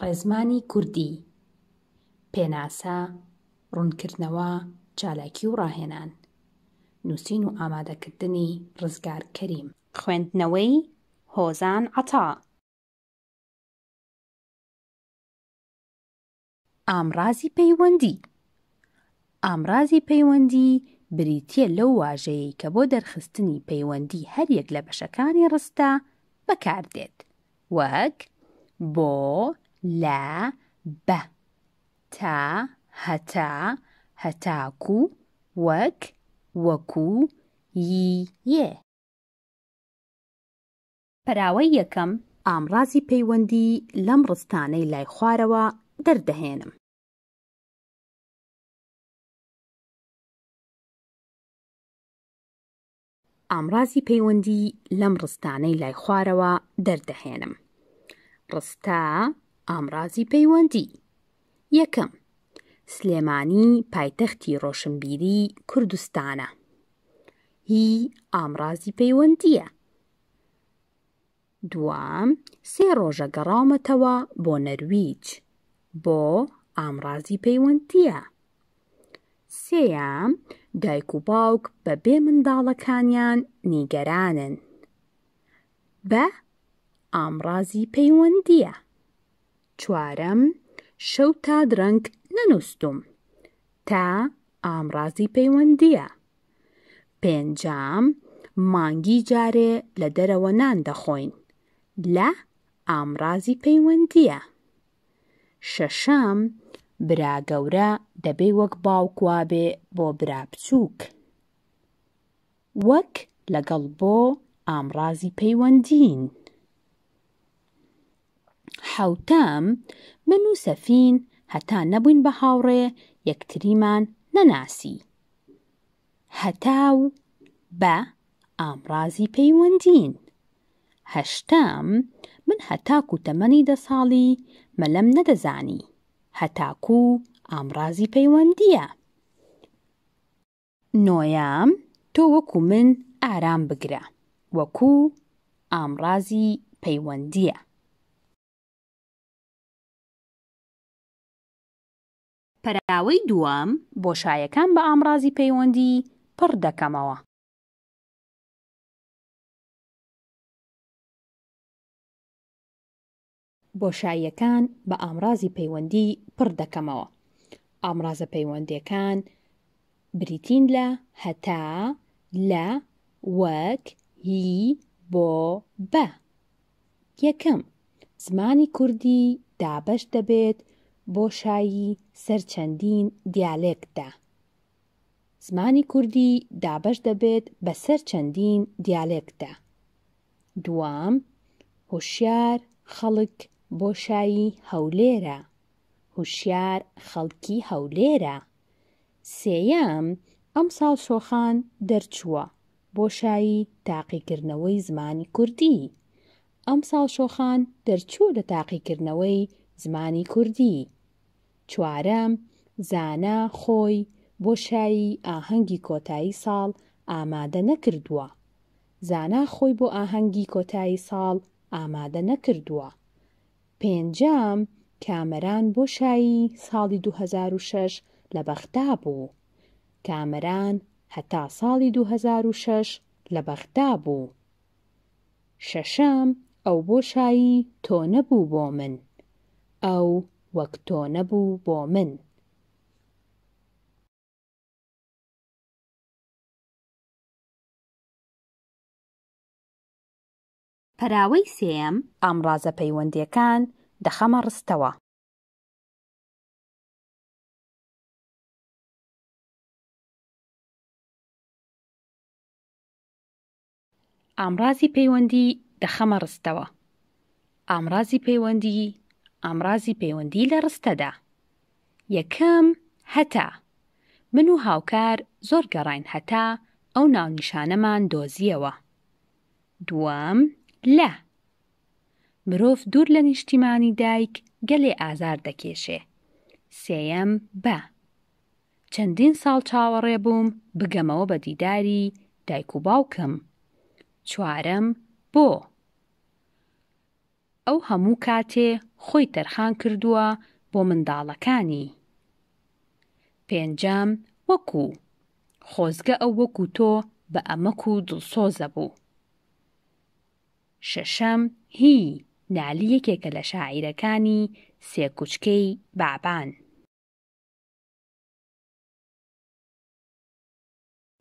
ڕێزمانی کوردی، پێناسە، ڕوونکردنەوە، چالاکی و ڕاهێنان، نووسین و ئامادەکردنی ڕزگار کەریم. خوێندنەوەی هۆزان عەتا. ئامڕازی پەیوەندی ئامڕازی پەیوەندی بریتییە لەو واژەیەی کە بۆ دەرخستنی پەیوەندی هەریەک لە بەشەکانی ڕستە بەکاردێت وەک بۆ لە بە تا هەتا هەتاکو وەک وەکو ی یێ. پەراوەی یەکەم. ئامڕازی پەیوەندی لەم ڕستانەی لای خوارەوە دەردەهێنم. ئامڕازی پەیوەندی لەم ڕستانەی لای خوارەوە دەردەهێنم. ڕستا ئامڕازی پەیوەندی. یەکەم. سلێمانی پایتەختی ڕۆشنبیری کوردستانە. هی ئامڕازی پەیوەندیە. دووەم، سێ ڕۆژە گەڕاومەتەوە بۆ نەرویج بۆ ئامڕازی پەیوەندییە. سێیام، دایک و باوک بە بێ منداڵەکانیان نیگەرانن بە ئامڕازی پەیوەندییە. چوارەم، شەو تا درەنگ نەنووستوم تا ئامڕازی پەیوەندییە. پێنجەم، مانگی جارێ لە دەرەوە نان دەخۆین، لە ئامڕازی پەیوەندییە. شەشەم، برا گەورە دەبێ وەک باوک وابێ بۆ برا بچووک. وەک لەگەڵ بۆ ئامڕازی پەیوەندیین. حەوتەم، من و سەفین هەتا نەبووین بە هاوڕێ یەکتریمان نەناسی. هەتاو، بە، ئامڕازی پەیوەندین. هەشتەم، من هەتاکوو تەمەنی دە ساڵی مەلەم نەدەزانی. هەتاکوو ئامڕازی پەیوەندییە. نۆیەم، تۆ وەکو من ئارام بگرە، وەکو ئامڕازی پەیوەندییە. پەراوەی دووەم، بۆشایەکان بە ئامڕازی پەیوەندی پڕ دەکەمەوە. بۆشاییەکان بە ئامڕازی پەیوەندی پڕ دەکەمەوە. ئامڕازە پەیوەندێکان بریتین لە، هەتا، لە، وەک، ی، بۆ، بە. یەکەم، زمانی کوردی دابەش دەبێت بۆ شایی سەر چەندین دیالێکتدا. زمانی کوردی دابەش دەبێت بە سەر چەندین دیالێکتدا. دووام، هوشیار خەڵک بۆشایی هەولێرە، هوشیار خەڵکی هەولێرە. سێیەم، ئەمساڵ شۆخان دەرچووە بۆشایی تاقیکردنەوەی زمانی کوردی، ئەمساڵ شۆخان دەرچووە لە تاقیکردنەوەی زمانی کوردی. چوارەم، زانا خۆی بۆشایی ئاهەنگی کۆتایی ساڵ ئامادە نەکردووە، زانا خۆی بۆ ئاهەنگی کۆتایی ساڵ ئامادە نەکردووە. پێنجەم، کامەران بۆشایی ساڵی دوو هەزار و شەش لە بەغدا بوو. کامەران هەتا ساڵی دوو هەزار و شەش لە بەغدا بوو. شەشەم، ئەو بۆشایی تۆ نەبوو بۆ من. ئەو وەک تۆ نەبوو بۆ من. پەراوەی سێیەم، ئامڕازە پەیوەندییەکان دەخەمە ڕستەوە. ئامڕازی پەیوەندی دەخەمە ڕستەوە. ئامڕازی پەیوەندی، ئامڕازی پەیوەندی لە ڕستەدا. یەکەم، هەتا، من و هاوکار زۆر گەڕاین هەتا ئەو ناونیشانەمان دۆزییەوە. دووەم، لە، مرۆڤ دوور لە نیشتیمانی دایک گەلێ ئازار دەکێشێ. سێیەم، بە، چەندین ساڵ چاوەڕێ بووم بگەمەوە بە دیداری دایک و باوکم. چوارەم، بۆ. ئەو هەموو کاتێ خۆی تەرخان کردووە بۆ منداڵەکانی. پێنجەم، وەکو، خۆزگە ئەو وەکو تۆ بە ئەمەک و دڵسۆزە بوو. شەشەم، هی، نالی یەکێکە لە شاعیرەکانی، سێ کوچکەی بابان.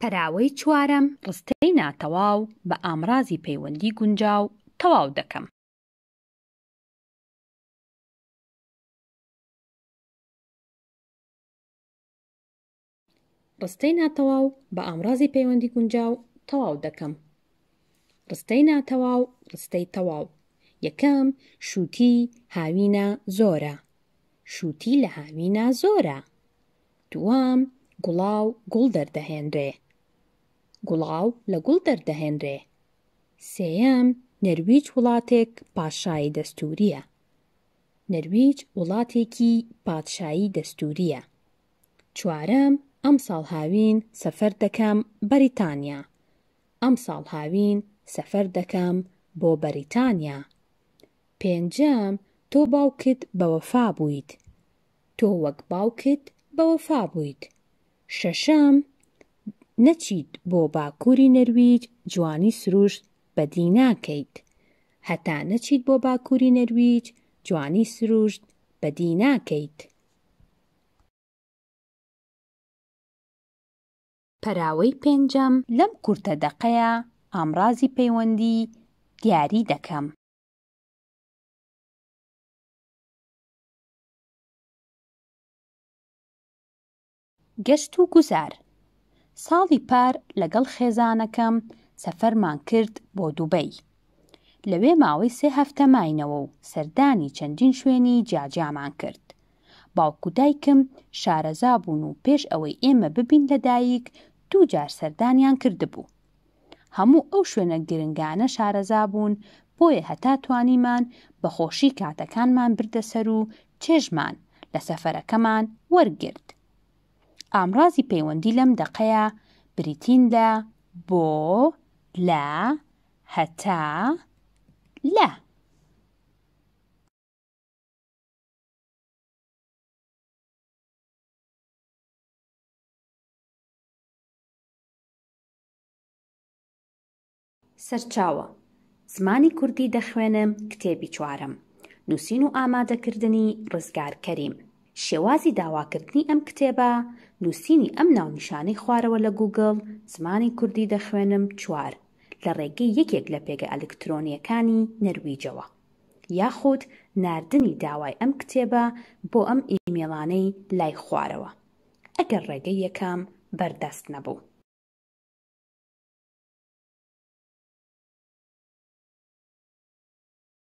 پەراوەی چوارەم ڕستەی ناتەواو بە ئامرازی پەیوەندی گونجاو تەواو دەکەم. ڕستەی ناتەواو بە ئامرازی پەیوەندی گونجاو تەواو دەکەم. ڕستەی ناتەواو ڕستەی تەواو یەکەم شووتی هاوینە زۆرە شووتی لە هاوینە زۆرە دووەم، گوڵاو گوڵ دەردەهێنرێ. گوڵاو لە گوڵ دەردەهێنرێ. سێیەم، نەرویج وڵاتێک پاشای دەستوورییە. نەرویج وڵاتێکی پادشایی دەستوورییە. چوارەم، ئەمساڵ هاوین سەفەر دەکەم بەریتانیا. ئەمساڵ هاوین سەفەر دەکەم بۆ بەریتانیا. پێنجەم، تۆ باوکت بەوەفا بوویت. تۆ وەک باوکت بە وەفا بوویت. شەشەم، نەچیت بۆ باکووری نەرویج جوانی سروشت بەدی ناکەیت. هەتا نەچیت بۆ باکووری نەرویج جوانی سروشت بەدی ناکەیت. پەراوەی پێنجەم. لەم کورتە دەقەیا ئامڕازی پەیوەندی دیاری دەکەم. گەشت و گوزار، ساڵی پار لەگەڵ خێزانەکەم سەفەرمان کرد بۆ دوبەی، لەوێ ماوەی سێ هەفتە ماینەوە و سەردانی چەندین شوێنی جیاجیامان کرد، باوک و دایکم شارەزا بوون و پێش ئەوەی ئێمە ببین لە دایک دوو جار سەردانیان کردبوو، هەموو ئەو شوێنە گرنگانە شارەزا بوون، بۆیە هەتا توانیمان بە خۆشی کاتەکانمان بردە سەر و چێژمان لە سەفەرەکەمان وەرگرت. ئامڕازی پەیوەندی لەم دەقەیە بریتین لە، بۆ، لە، هەتا، لە. سەرچاوە، زمانی کوردی دەخوێنم کتێبی چوارەم، نووسین و ئامادەکردنی، ڕزگار کەریم. شێوازی داواکردنی ئەم کتێبە، نووسینی ئەم ناونیشانەی خوارەوە لە گووگڵ، زمانی کوردی دەخوێنم چوار، لە ڕێگەی یەکێک لە پێگە ئەلکترۆنییەکانی نەرویجەوە. یاخود ناردنی داوای ئەم کتێبە بۆ ئەم ئیمێڵانەی لای خوارەوە. ئەگەر ڕێگەی یەکەم بەردەست نەبوو.